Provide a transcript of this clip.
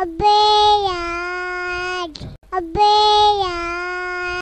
a bear.